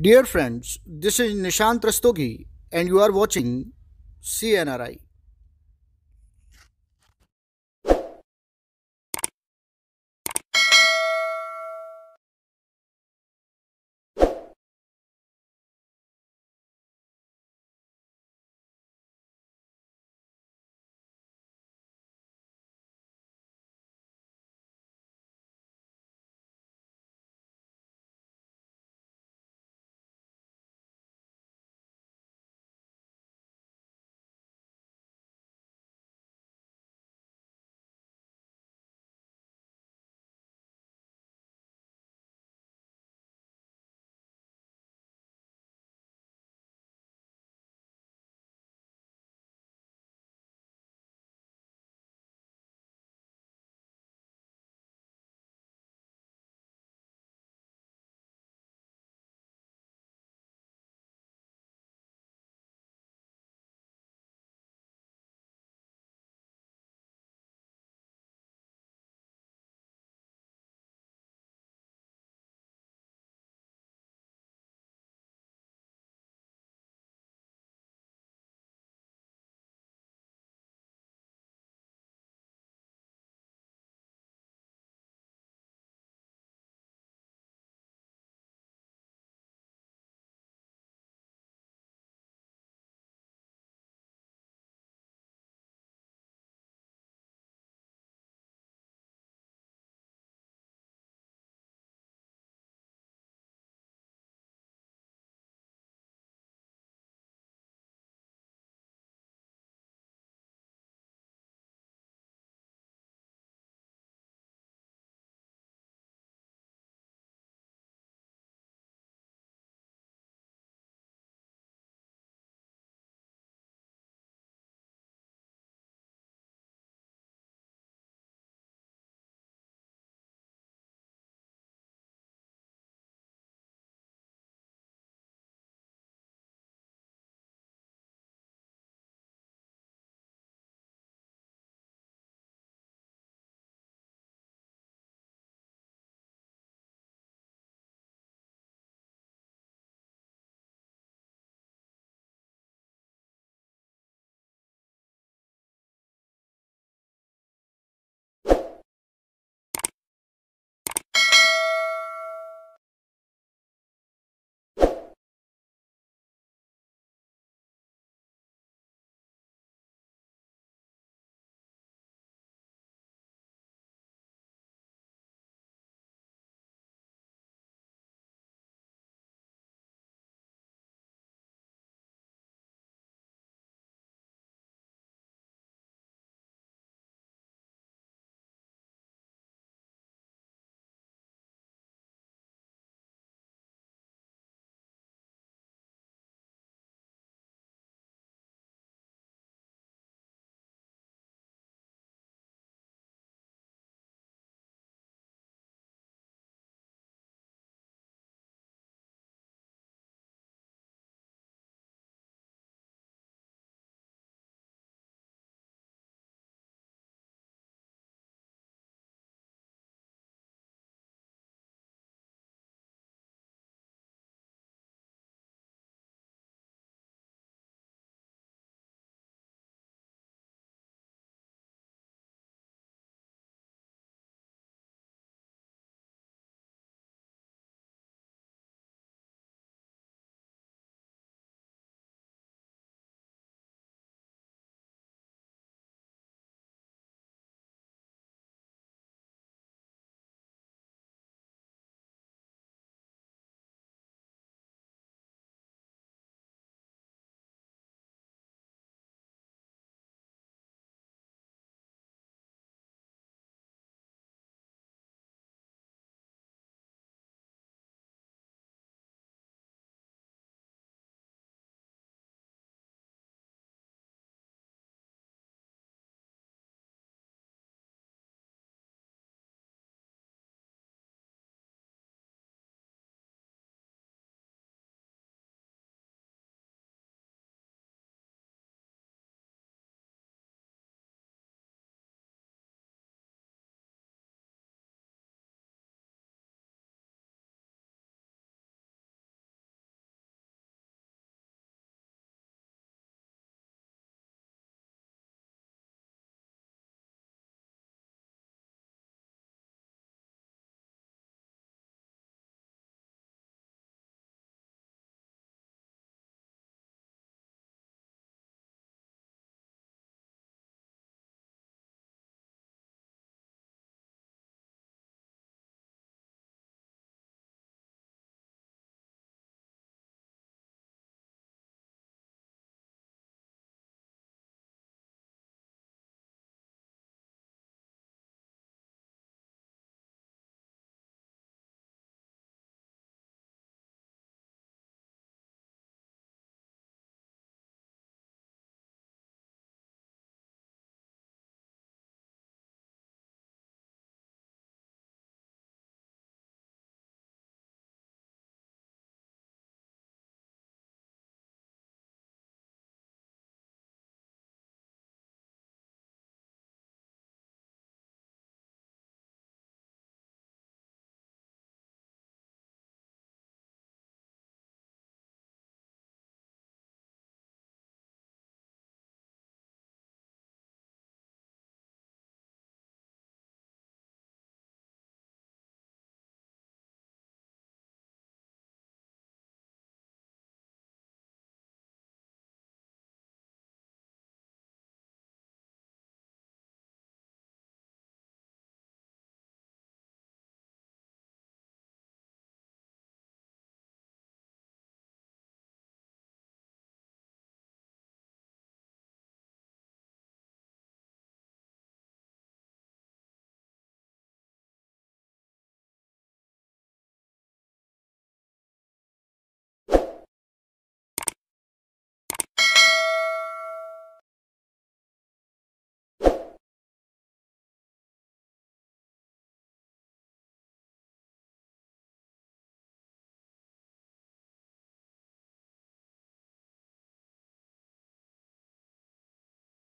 Dear friends, this is Nishant Rastogi and you are watching CNRI.